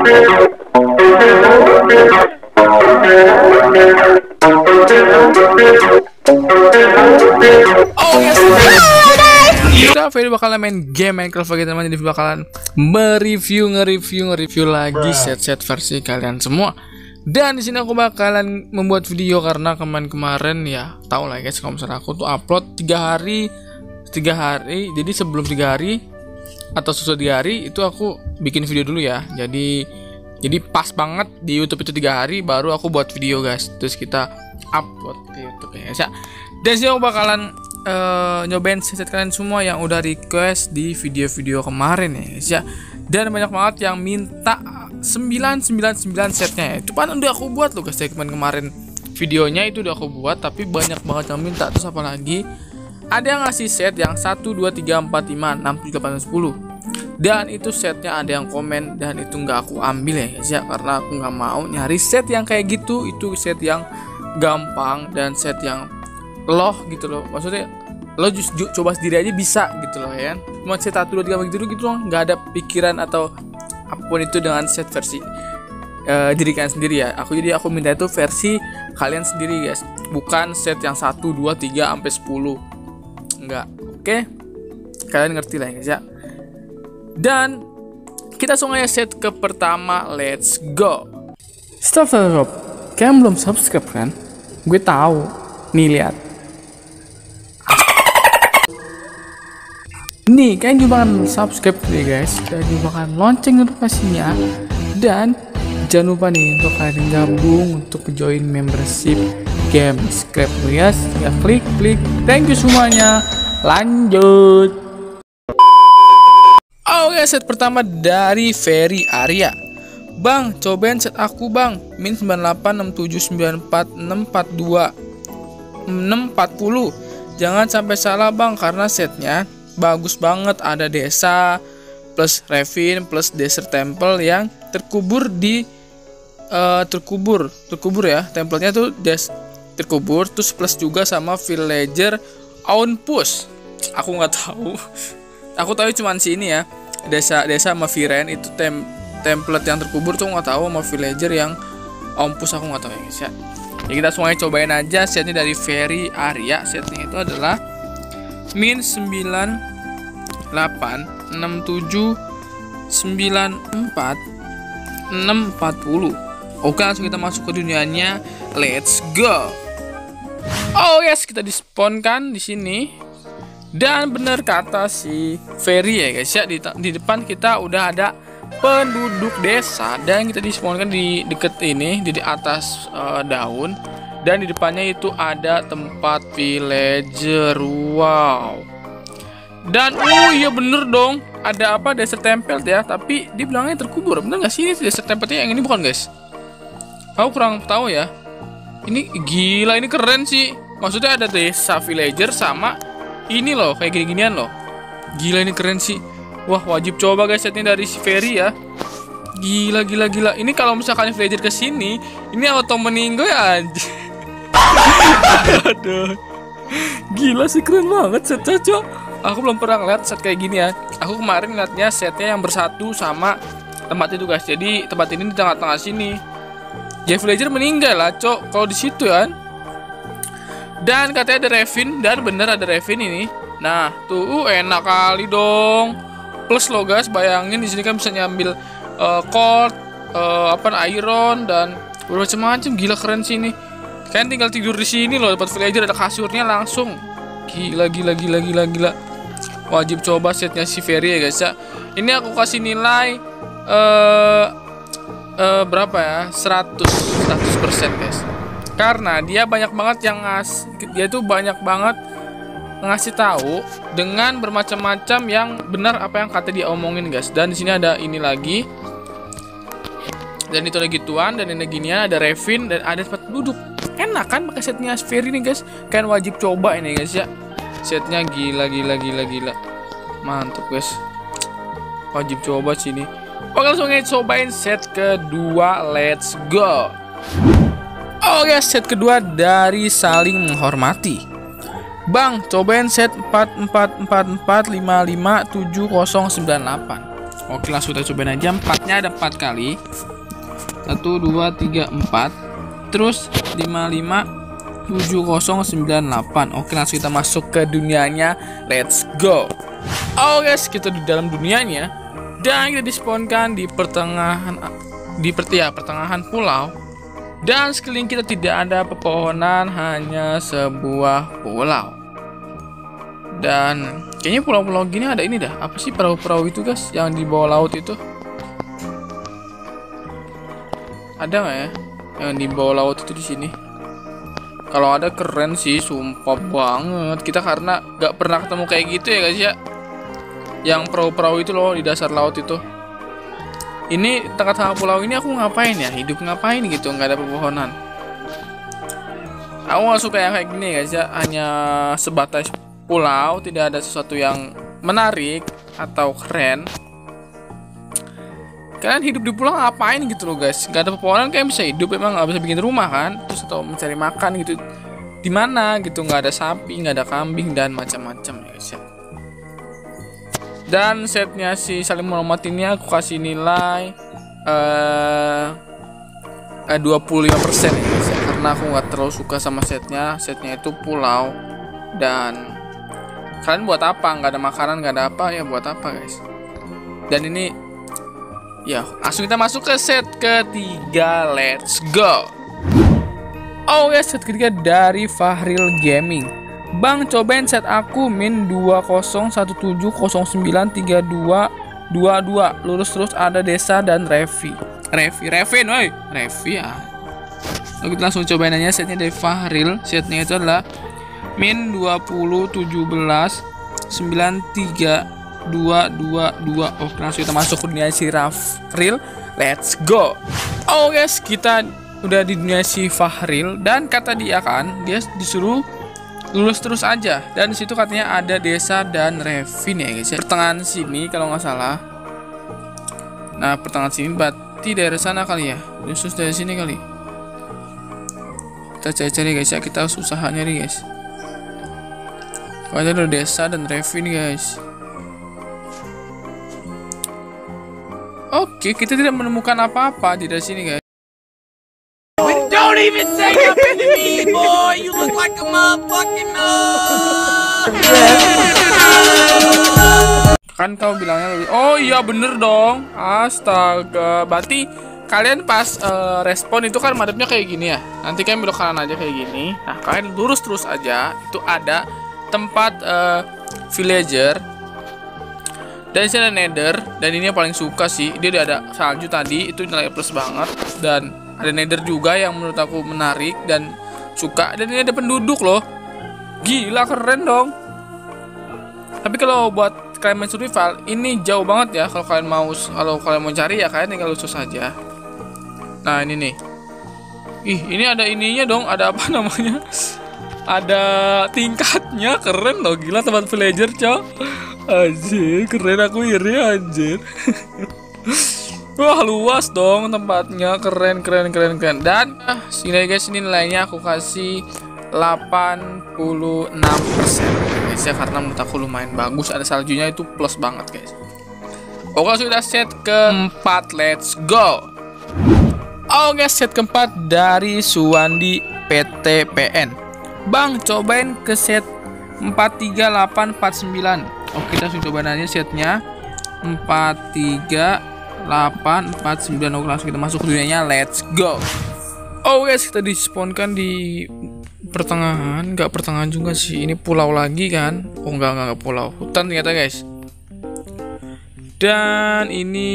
Oh yes. Kita Ferry bakalan main game Minecraft lagi teman jadi bakalan mereview nge-review nge-review lagi set-set versi kalian semua. Dan di sini aku bakalan membuat video karena kemarin-kemarin ya tau lah guys kalau misalnya aku tuh upload tiga hari tiga hari jadi sebelum tiga hari atau sesudah tiga hari itu aku bikin video dulu ya. Jadi jadi pas banget di YouTube itu tiga hari baru aku buat video guys. Terus kita upload ke YouTube ya guys ya. Dan sih aku bakalan uh, nyobain set kalian semua yang udah request di video-video kemarin ya guys ya. Dan banyak banget yang minta 999 setnya ya. Cuman udah aku buat loh guys ya. Kemarin kemarin videonya itu udah aku buat tapi banyak banget yang minta. Terus apa lagi ada yang ngasih set yang 1 2 3 4 5 6 7 8 10 dan itu setnya ada yang komen dan itu nggak aku ambil ya guys ya karena aku nggak mau nyari set yang kayak gitu. Itu set yang gampang dan set yang loh gitu loh. Maksudnya lo just coba sendiri aja bisa gitu loh ya cuma set satu dua tiga begitu gitu loh nggak ada pikiran atau apa pun itu dengan set versi uh, diri kalian sendiri ya. Aku jadi aku minta itu versi kalian sendiri guys. Bukan set yang 1 2 3 sampai 10 enggak oke? Okay? kalian ngerti lah ya ya. Dan kita langsung aja set ke pertama. Let's go. Stop stop stop kalian belum subscribe kan? Gue tahu. Nih lihat. Nih, kalian juga kan subscribe nih guys. Dan juga kan lonceng notifikasinya. Dan jangan lupa nih untuk kalian gabung untuk join membership game subscribe ya ya klik klik. Thank you semuanya. Lanjut. Oke okay, set pertama dari Ferry Arya. Bang cobain set aku bang. Min 986794642640 jangan sampai salah bang karena setnya bagus banget. Ada desa plus Revin plus Desert Temple yang terkubur di uh, terkubur terkubur ya. Templenya tuh des terkubur terus plus juga sama villager Aunpus aku nggak tahu. Aku tahu cuman si ini ya. Desa desa sama Viren itu tem template yang terkubur tuh nggak tahu sama villager yang Aunpus aku nggak tahu ya guys ya. Ya kita semuanya cobain aja. Setnya dari Ferry Arya. Setnya itu adalah min 9 8 67 94 640 Oke langsung kita masuk ke dunianya. Let's go. Oh yes kita dispawn kan di sini. Dan bener kata si Ferry ya guys ya. Di, di depan kita udah ada penduduk desa. Dan kita dispawnkan di deket ini Di, di atas uh, daun. Dan di depannya itu ada tempat villager. Wow. Dan oh iya bener dong. Ada apa? Desert temple ya. Tapi dibilangnya terkubur. Bener gak sih? Ini desert temple yang ini bukan guys Aku kurang tahu ya. Ini gila ini keren sih. Maksudnya ada desa villager sama Ini loh kayak gini-ginian loh. Gila ini keren sih. Wah wajib coba guys setnya dari si Ferry ya. Gila gila gila. Ini kalau misalkan villager ke sini Ini auto meninggal ya Aduh. Gila sih keren banget setnya cok. Aku belum pernah ngeliat set kayak gini ya. Aku kemarin ngeliatnya setnya yang bersatu sama tempat itu guys. Jadi tempat ini di tengah-tengah sini Jeff Ledger meninggal lah cok. Kalau di situ kan. Dan katanya ada Revin dan bener ada Revin ini. Nah tuh uh, enak kali dong. Plus lo guys bayangin di sini kan bisa nyambil uh, cold uh, apa iron dan macam-macam gila keren sih ini. Kalian tinggal tidur di sini loh, dapat villager ada kasurnya langsung. Gila gila gila gila gila. Wajib coba setnya si Ferry ya guys ya. Ini aku kasih nilai uh, uh, berapa ya? 100 100% guys. Karena dia banyak banget yang ngas dia tuh banyak banget ngasih tahu dengan bermacam-macam yang benar apa yang kata dia omongin guys. Dan di sini ada ini lagi. Dan itu lagi tuan dan ini ginian ada Revin dan ada tempat duduk. Enak kan pakai setnya Ferry nih guys? Kalian wajib coba ini guys ya. Setnya gila gila gila gila. Mantap guys. Wajib coba sini oke langsung aja cobain set kedua. Let's go. Oke set kedua dari saling menghormati. Bang, cobain set 4444557098 oke langsung kita cobain aja. Empatnya ada empat kali. Satu dua tiga empat. Terus lima lima tujuh kosong sembilan delapan. Oke langsung kita masuk ke dunianya. Let's go. Oh guys kita di dalam dunianya dan kita disponkan di pertengahan di ya, pertengahan pulau. Dan sekeliling kita tidak ada pepohonan hanya sebuah pulau. Dan kayaknya pulau-pulau gini ada ini dah. Apa sih perahu-perahu itu guys yang di bawah laut itu? Ada nggak ya yang di bawah laut itu di sini? Kalau ada keren sih sumpah banget. Kita karena nggak pernah ketemu kayak gitu ya guys ya yang perahu-perahu itu loh di dasar laut itu. Ini tengah-tengah pulau ini aku ngapain ya? Hidup ngapain gitu? Nggak ada pepohonan. Aku nggak suka yang kayak gini guys ya. Hanya sebatas pulau tidak ada sesuatu yang menarik atau keren. Kalian hidup di pulau ngapain gitu loh guys? Gak ada pepohonan kalian bisa hidup emang nggak bisa bikin rumah kan? Terus atau mencari makan gitu. Di mana gitu? Nggak ada sapi nggak ada kambing dan macam-macam ya guys ya dan setnya si saling menghormat ini aku kasih nilai eh uh, 25% ya guys ya. Karena aku nggak terlalu suka sama setnya. Setnya itu pulau. Dan kalian buat apa? Nggak ada makanan nggak ada apa? Ya buat apa guys? Dan ini ya langsung kita masuk ke set ketiga. Let's go! Oh ya set ketiga dari Fahril Gaming Bang cobain set aku min. 2017093222 lurus terus ada desa dan Revi. Revi Revi woi. Revi ya Oke kita langsung cobain aja setnya dari Fahril setnya itu adalah min 20 17 93 222 oke langsung kita masuk ke dunia si Rafril let's go. Oh guys kita udah di dunia si Fahril. Dan kata dia kan dia disuruh lulus terus aja. Dan di situ katanya ada desa dan Revin ya guys ya. Pertengahan sini kalau nggak salah. Nah pertengahan sini berarti daerah sana kali ya? Khusus dari sini kali. Kita cari-cari guys ya. Kita susah nyari guys. Ada desa dan Revin guys. Oke, kita tidak menemukan apa-apa di daerah sini guys. Don't even say nothing to me, boy. You look like a motherfucking uh... Kan kau bilangnya lebih. Oh iya bener dong. Astaga. Berarti kalian pas uh, respon itu kan madepnya kayak gini ya. Nanti kalian belok kanan aja kayak gini. Nah kalian lurus terus aja. Itu ada tempat uh, villager dan sini ada nether dan ini yang paling suka sih dia ada salju tadi itu nilai plus banget dan ada nether juga yang menurut aku menarik dan suka. Dan ini ada penduduk loh. Gila keren dong. Tapi kalau buat kalian main survival ini jauh banget ya kalau kalian mau kalau kalian mau cari ya kalian tinggal lusus saja nah ini nih. Ih ini ada ininya dong. Ada apa namanya? Ada tingkatnya. Keren loh. Gila tempat villager cok. Anjir keren aku iri anjir Wah luas dong tempatnya. Keren keren keren keren. Dan ah, sini guys ini nilainya aku kasih 86% guys ya. Karena menurut aku lumayan bagus. Ada saljunya itu plus banget guys. Oke sudah set keempat. Let's go. Oke set keempat dari Suwandi PTPN Bang, cobain ke set 43849. Oke, kita langsung coba aja setnya. 43849. Oke, langsung kita masuk ke dunianya. Let's go. Oh guys, kita disponkan di pertengahan, nggak pertengahan juga sih. Ini pulau lagi kan? Oh enggak, enggak pulau. Hutan ternyata guys. Dan ini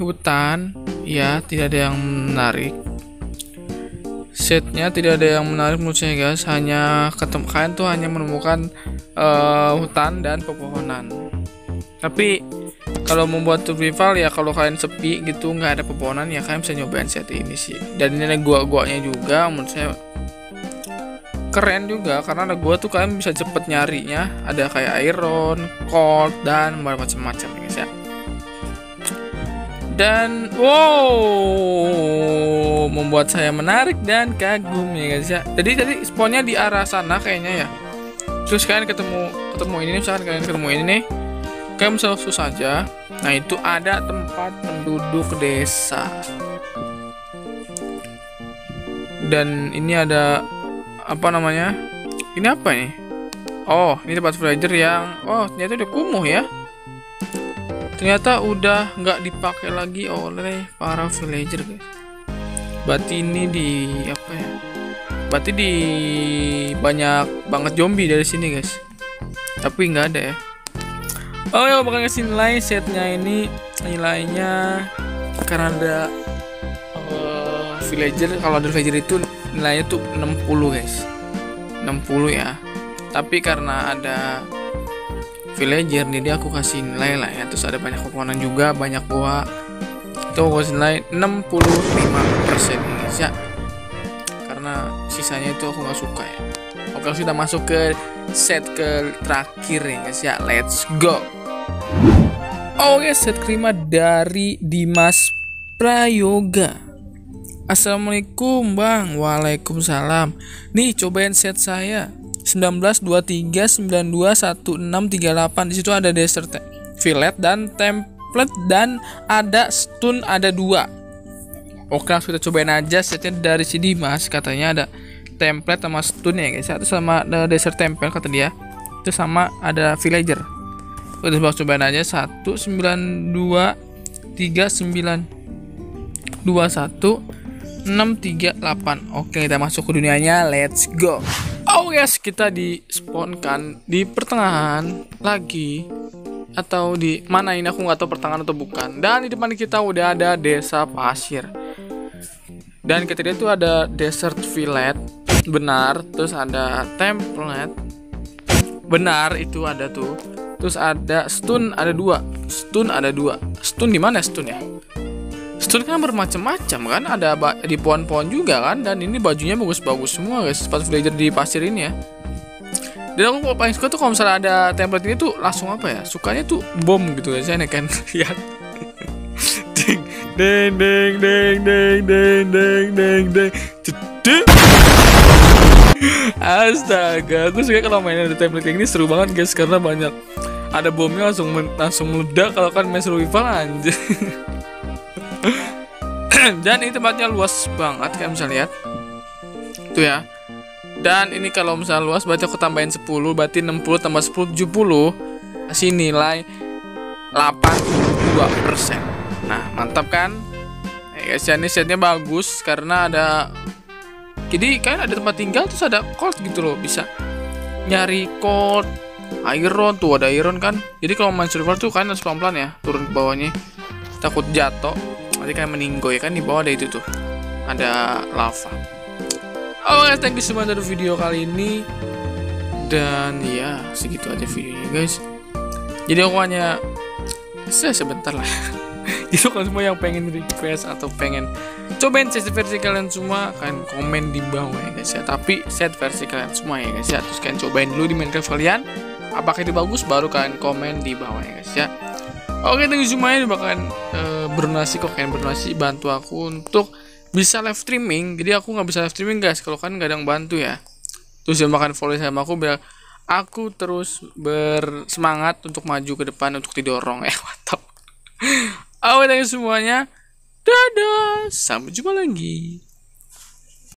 hutan, ya tidak ada yang menarik setnya tidak ada yang menarik menurut saya guys hanya ketemu kalian tuh hanya menemukan uh, hutan dan pepohonan tapi kalau membuat survival ya kalau kalian sepi gitu nggak ada pepohonan ya kalian bisa nyobain set ini sih. Dan ini ada gua-guanya juga menurut saya keren juga karena ada gua tuh kalian bisa cepet nyarinya. Ada kayak iron, coal dan macam-macam guys ya. Dan wow membuat saya menarik dan kagum ya guys ya. Jadi tadi spawnnya di arah sana kayaknya ya. Terus kalian ketemu ketemu ini nih misalkan kalian ketemu ini nih Oke, misalnya langsung saja. Nah, itu ada tempat penduduk desa. Dan ini ada apa namanya? Ini apa nih? Oh, ini tempat villager yang oh ternyata udah kumuh ya. Ternyata udah nggak dipakai lagi oleh para villager guys. Berarti ini di apa ya? Berarti di banyak banget zombie dari sini guys. Tapi nggak ada ya. Oh ya bakal ngasih nilai setnya ini nilainya karena ada uh, villager kalau ada villager itu nilainya tuh 60 guys. 60 ya. Tapi karena ada villager jadi aku kasih nilai lah ya. Terus ada banyak komponen juga banyak buah itu aku kasih nilai 65% guys ya. Karena sisanya itu aku nggak suka ya. Oke sudah masuk ke set ke terakhir ya guys ya. Let's go Oke, set kelima dari Dimas Prayoga. Assalamualaikum Bang. Waalaikumsalam. Nih cobain set saya. 1923921638 Di situ ada desert fillet dan template Dan ada stun ada dua. Oke langsung kita cobain aja setnya dari si Dimas. Katanya ada template sama stun ya guys. Itu sama ada desert template kata dia. Itu sama ada villager udah coba cobain aja 192 39 21 638 Oke kita masuk ke dunianya. Let's go. Oh yes kita di kan Di pertengahan Lagi. Atau di mana ini? Aku nggak tahu pertengahan atau bukan. Dan di depan kita udah ada desa pasir. Dan kita lihat tuh ada desert fillet Benar. Terus ada template. Benar itu ada tuh Terus ada stun ada dua, stun ada dua. Stun di mana stun ya? Stun kan bermacam-macam kan, ada di pohon-pohon juga kan, dan ini bajunya bagus-bagus semua guys. Sepatu villager di pasir ini ya. Dan aku paling suka tuh kalau misalnya ada template ini tuh langsung apa ya? Sukanya tuh bom gitu guys, ini kan lihat. ding ding ding ding ding ding ding ding ding Astaga, aku suka kalau main ada template gini seru banget guys karena banyak ada bomnya langsung langsung meledak kalau kan main survival anjir. Dan ini tempatnya luas banget kayak bisa lihat. Tuh ya. Dan ini kalau misalnya luas berarti aku tambahin 10 berarti 60 tambah 10 70 kasih nilai 82 persen. Nah mantap kan? Ya guys ya ini setnya bagus karena ada jadi kan ada tempat tinggal terus ada cold gitu loh bisa nyari cold iron tuh ada iron kan? Jadi kalau main survival tuh kan harus pelan-pelan ya turun ke bawahnya. Takut jatuh nanti kayak meninggoy. Kan di bawah ada itu tuh ada lava. Oh guys thank you so much dari video kali ini. Dan ya segitu aja videonya guys. Jadi aku hanya saya sebentar lah. Jadi kalau semua yang pengen request atau pengen cobain set versi kalian semua kalian komen di bawah ya guys ya. Tapi set versi kalian semua ya guys ya. Terus kalian cobain dulu di Minecraft kalian apakah itu bagus? Baru kalian komen di bawah ya guys ya. Oke thank you semuanya. Bakalan uh, bernasi kok kalian bernasi bantu aku untuk bisa live streaming. Jadi aku nggak bisa live streaming guys. Kalau kan yang bantu ya. Terus jangan makan follow sama aku biar aku terus bersemangat untuk maju ke depan untuk didorong ya mantap. Oke thank you semuanya. Dadah. Sampai jumpa lagi